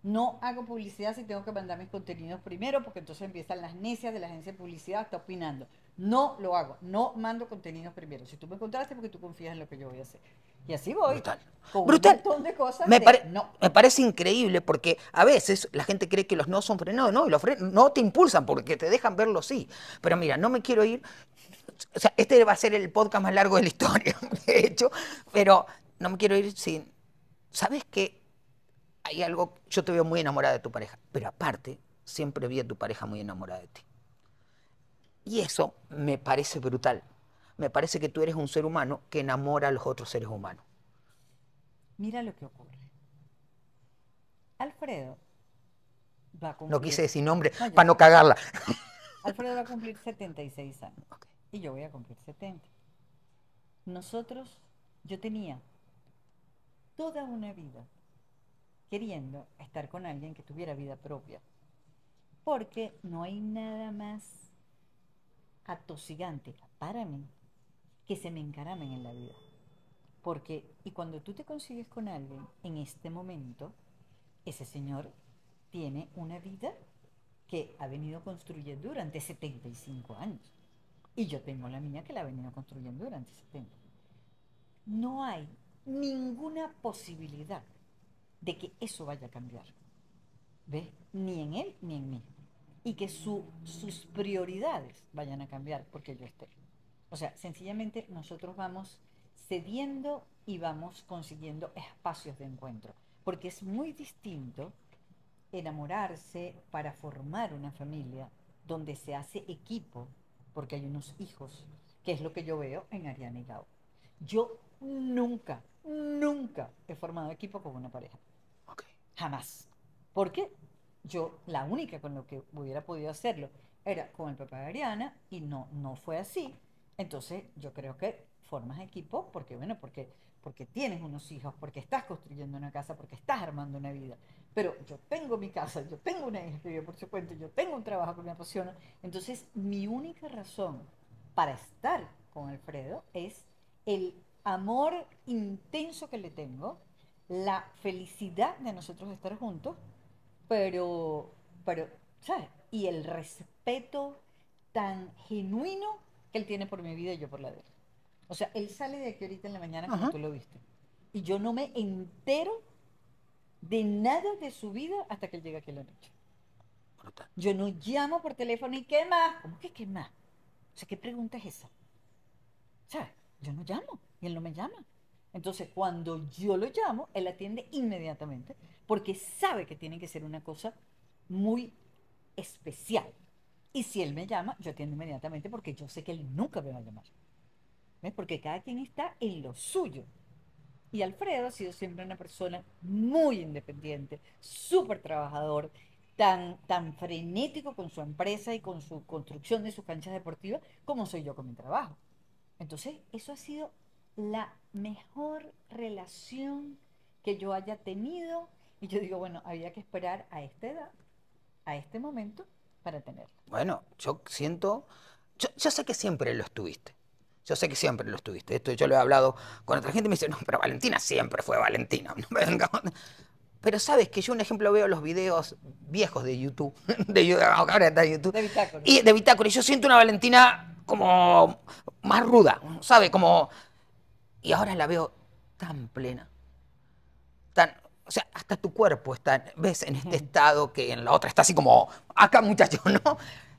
No hago publicidad si tengo que mandar mis contenidos primero, porque entonces empiezan las necias de la agencia de publicidad, está opinando. No lo hago. No mando contenidos primero. Si tú me contrataste porque tú confías en lo que yo voy a hacer. Y así voy. Brutal. Con Brutal. un montón de cosas Me, de pare- no. me parece increíble porque a veces la gente cree que los no son frenados, no, y los fre- no te impulsan porque te dejan ver los sí. Pero mira, no me quiero ir, o sea, este va a ser el podcast más largo de la historia, de hecho, pero no me quiero ir sin, ¿sabes qué? Hay algo, yo te veo muy enamorada de tu pareja, pero aparte, siempre vi a tu pareja muy enamorada de ti. Y eso me parece brutal. Me parece que tú eres un ser humano que enamora a los otros seres humanos. Mira lo que ocurre. Alfredo va a No cumplir, quise decir nombre No, para no cagarla. Alfredo va a cumplir 76 años y yo voy a cumplir 70. Nosotros, yo tenía toda una vida queriendo estar con alguien que tuviera vida propia. Porque no hay nada más atosigante para mí que se me encaramen en la vida. Porque, y cuando tú te consigues con alguien en este momento, ese señor tiene una vida que ha venido construyendo durante 75 años. Y yo tengo la mía que la ha venido construyendo durante 70. No hay ninguna posibilidad de que eso vaya a cambiar. ¿Ves? Ni en él ni en mí. Y que su- sus prioridades vayan a cambiar porque yo esté. O sea, sencillamente nosotros vamos cediendo y vamos consiguiendo espacios de encuentro. Porque es muy distinto enamorarse para formar una familia donde se hace equipo, porque hay unos hijos, que es lo que yo veo en Ariana y Gao. Yo nunca, nunca he formado equipo con una pareja. Ok. Jamás. Porque yo, la única con lo que hubiera podido hacerlo era con el papá de Ariana y no, no fue así. Entonces yo creo que formas equipo porque, bueno, porque, porque tienes unos hijos, porque estás construyendo una casa, porque estás armando una vida. Pero yo tengo mi casa, yo tengo una hija que vive por su cuenta, yo tengo un trabajo que me apasiona. Entonces mi única razón para estar con Alfredo es el amor intenso que le tengo, la felicidad de nosotros estar juntos, pero, pero, ¿sabes? Y el respeto tan genuino que él tiene por mi vida y yo por la de él. O sea, él sale de aquí ahorita en la mañana como Ajá. tú lo viste. Y yo no me entero de nada de su vida hasta que él llega aquí en la noche. Brutal. Yo no llamo por teléfono y ¿qué más? ¿Cómo que qué más? O sea, ¿qué pregunta es esa? ¿Sabes? Yo no llamo y él no me llama. Entonces, cuando yo lo llamo, él atiende inmediatamente porque sabe que tiene que ser una cosa muy especial. Y si él me llama, yo atiendo inmediatamente porque yo sé que él nunca me va a llamar. ¿Ves? Porque cada quien está en lo suyo. Y Alfredo ha sido siempre una persona muy independiente, súper trabajador, tan, tan frenético con su empresa y con su construcción de sus canchas deportivas como soy yo con mi trabajo. Entonces, eso ha sido la mejor relación que yo haya tenido. Y yo digo, bueno, había que esperar a esta edad, a este momento, para tenerla. Bueno, yo siento, yo, yo sé que siempre lo estuviste. Yo sé que siempre lo estuviste. Esto yo lo he hablado con otra gente y me dice, no, pero Valentina siempre fue Valentina. No me venga con-". Pero sabes que yo un ejemplo veo los videos viejos de YouTube, de YouTube, ahora está en YouTube, De bitácora. y de bitácora, y yo siento una Valentina como más ruda, ¿sabe? Como y ahora la veo tan plena, tan, o sea, hasta tu cuerpo está, ves, en este estado que en la otra está así como acá muchacho, ¿no?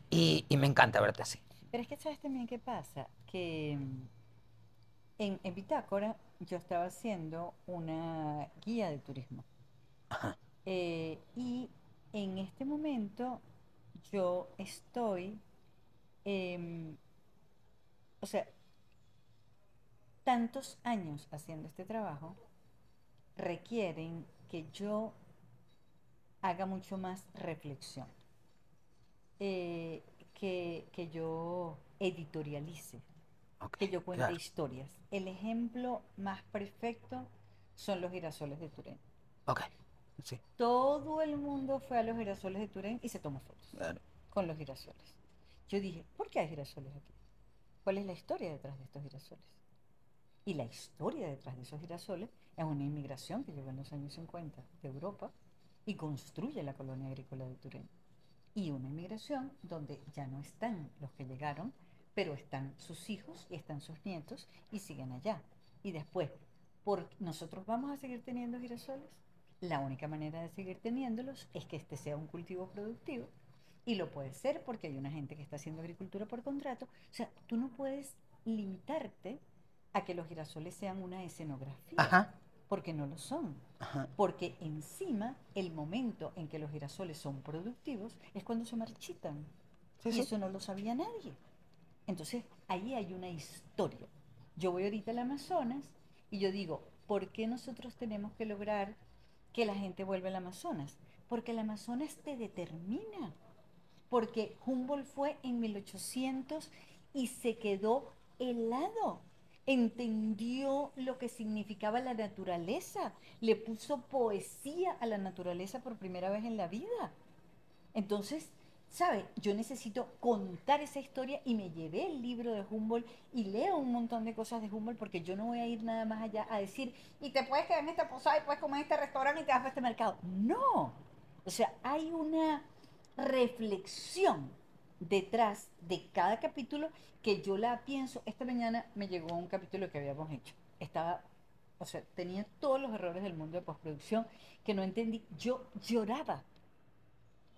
Y, y me encanta verte así. Pero es que sabes también qué pasa, que mm, en, en Bitácora yo estaba haciendo una guía de turismo. Ajá. Eh, y en este momento yo estoy, em, o sea, tantos años haciendo este trabajo requieren que yo haga mucho más reflexión, eh, que, que yo editorialice, que yo cuente claro. historias. El ejemplo más perfecto son los girasoles de Turén. Ok, sí, Todo el mundo fue a los girasoles de Turén y se tomó fotos claro. con los girasoles. Yo dije, ¿por qué hay girasoles aquí? ¿Cuál es la historia detrás de estos girasoles? Y la historia detrás de esos girasoles es una inmigración que llegó en los años 50 de Europa y construye la colonia agrícola de Turén. Y una inmigración donde ya no están los que llegaron, pero están sus hijos y están sus nietos y siguen allá. Y después, ¿por nosotros vamos a seguir teniendo girasoles? La única manera de seguir teniéndolos es que este sea un cultivo productivo y lo puede ser porque hay una gente que está haciendo agricultura por contrato. O sea, tú no puedes limitarte a que los girasoles sean una escenografía, Ajá, porque no lo son. ajá. Porque encima, el momento en que los girasoles son productivos es cuando se marchitan. Sí, y sí. eso no lo sabía nadie. Entonces, ahí hay una historia. Yo voy ahorita al Amazonas y yo digo, ¿por qué nosotros tenemos que lograr que la gente vuelva al Amazonas? Porque el Amazonas te determina. Porque Humboldt fue en 1800 y se quedó helado. Entendió lo que significaba la naturaleza. Le puso poesía a la naturaleza por primera vez en la vida. Entonces, ¿sabe? Yo necesito contar esa historia y me llevé el libro de Humboldt y leo un montón de cosas de Humboldt porque yo no voy a ir nada más allá a decir, y te puedes quedar en esta posada y puedes comer en este restaurante y te vas a este mercado. No. O sea, hay una reflexión detrás de cada capítulo que yo la pienso. Esta mañana me llegó un capítulo que habíamos hecho. Estaba, o sea, tenía todos los errores del mundo de postproducción que no entendí. Yo lloraba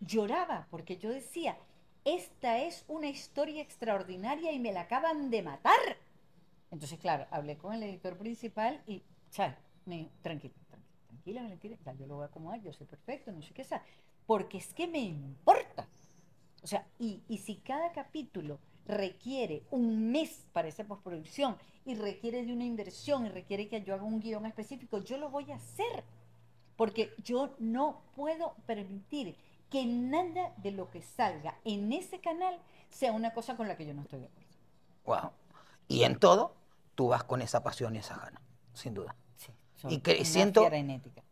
lloraba porque yo decía, esta es una historia extraordinaria y me la acaban de matar. Entonces, claro, hablé con el editor principal y, ¿sabes? Me tranquila, tranquila, tranquila, Valentina, yo lo voy a acomodar, yo soy perfecto, no sé qué sea, porque es que me importa. O sea, y, y si cada capítulo requiere un mes para esa postproducción y requiere de una inversión y requiere que yo haga un guion específico, yo lo voy a hacer. Porque yo no puedo permitir que nada de lo que salga en ese canal sea una cosa con la que yo no estoy de acuerdo. Wow. Y en todo, tú vas con esa pasión y esa gana, sin duda. Y que siento-.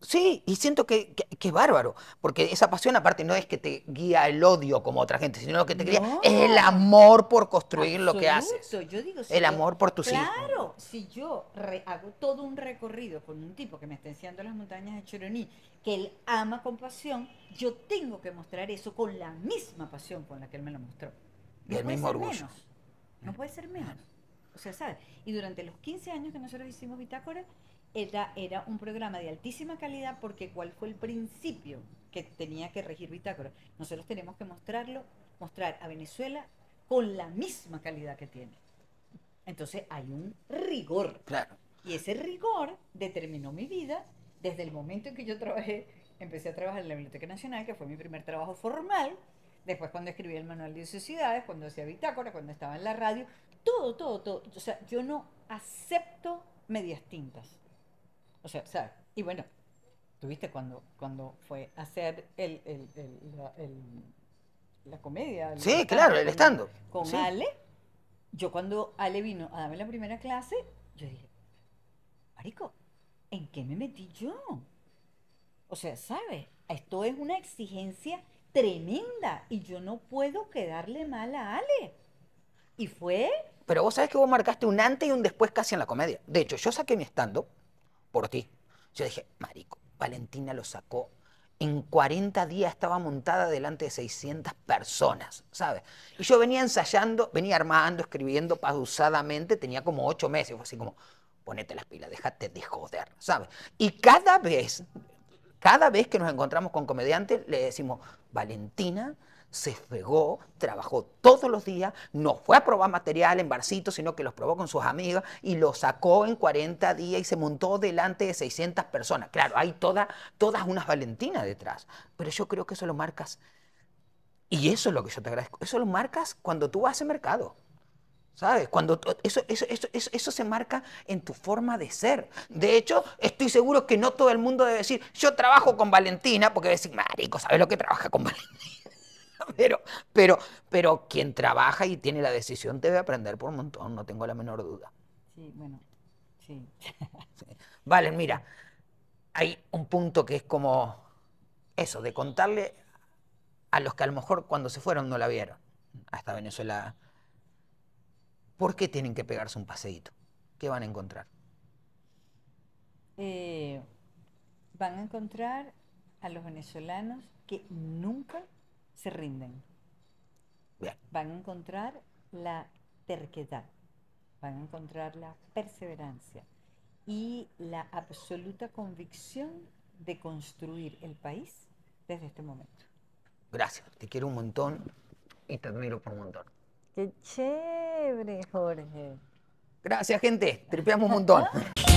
Sí, y siento que, que- que es bárbaro, porque esa pasión aparte no es que te guía el odio como otra gente, sino lo que te guía No. es el amor por construir lo que haces. Absoluto, Yo digo, si El yo- amor por tus hijos. Claro, si yo re- hago todo un recorrido con un tipo que me está enseñando las montañas de Choroní, que él ama con pasión, yo tengo que mostrar eso con la misma pasión con la que él me lo mostró. Y el mismo orgullo. menos. No puede ser menos. O sea, ¿sabes? Y durante los 15 años que nosotros hicimos Bitácora, era, era un programa de altísima calidad porque ¿cuál fue el principio que tenía que regir Bitácora? Nosotros tenemos que mostrarlo, mostrar a Venezuela con la misma calidad que tiene. Entonces hay un rigor. Claro. Y ese rigor determinó mi vida desde el momento en que yo trabajé, empecé a trabajar en la Biblioteca Nacional, que fue mi primer trabajo formal, después cuando escribí el manual de sociedades, cuando hacía bitácora, cuando estaba en la radio, todo, todo, todo. O sea, yo no acepto medias tintas. O sea, ¿sabes? Y bueno, tuviste cuando, cuando fue a hacer el, el- el- la, la comedia. Sí, claro, el stand-up, Con sí. Ale, yo cuando Ale vino a darme la primera clase, yo dije, Marico, ¿en qué me metí yo? O sea, ¿sabes? Esto es una exigencia tremenda y yo no puedo quedarle mal a Ale. Y fue, Pero vos sabés que vos marcaste un antes y un después casi en la comedia. De hecho, yo saqué mi stand-up por ti. Yo dije, marico, Valentina lo sacó. En 40 días estaba montada delante de 600 personas, ¿sabes? Y yo venía ensayando, venía armando, escribiendo pausadamente, tenía como 8 meses. Fue así como, ponete las pilas, déjate de joder, ¿sabes? Y cada vez, cada vez que nos encontramos con comediantes, le decimos, Valentina se fregó, trabajó todos los días, no fue a probar material en barcitos, sino que los probó con sus amigas y lo sacó en 40 días y se montó delante de 600 personas. Claro, hay toda, todas unas Valentinas detrás, pero yo creo que eso lo marcas, y eso es lo que yo te agradezco, eso lo marcas cuando tú vas al mercado. ¿Sabes? Cuando eso, eso, eso, eso se marca en tu forma de ser. De hecho, estoy seguro que no todo el mundo debe decir, yo trabajo con Valentina, porque debe decir, marico, ¿sabes lo que trabaja con Valentina? Pero, pero, pero quien trabaja y tiene la decisión debe aprender por un montón, no tengo la menor duda. sí, bueno, sí. Vale, mira, hay un punto que es como eso, de contarle a los que a lo mejor cuando se fueron no la vieron, hasta Venezuela, ¿por qué tienen que pegarse un paseíto? ¿Qué van a encontrar? Eh, van a encontrar a los venezolanos que nunca se rinden. Bien, Van a encontrar la terquedad, van a encontrar la perseverancia y la absoluta convicción de construir el país desde este momento. gracias, te quiero un montón y te admiro por un montón. Qué chévere, Jorge. Gracias, gente, tripeamos un montón.